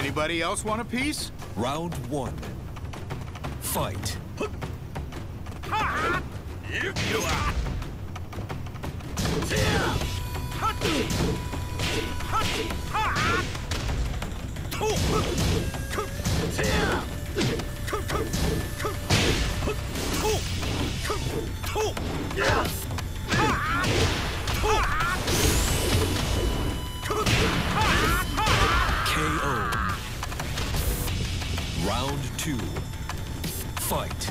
Anybody else want a piece? Round one. Fight. Fight.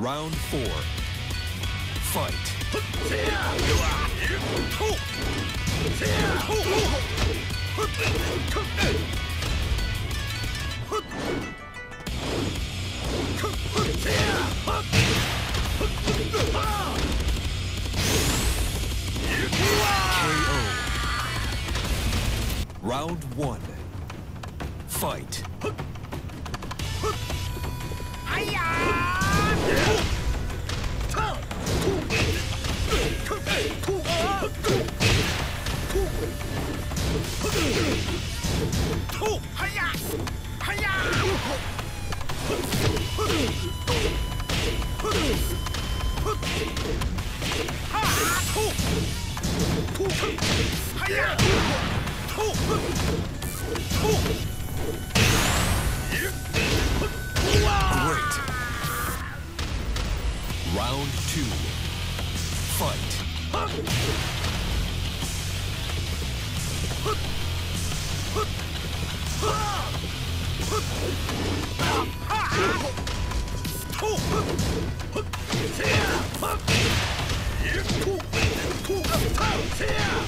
Round four. Fight. Round one. Fight. Yeah! Two. Fight. KO.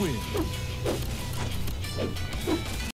win.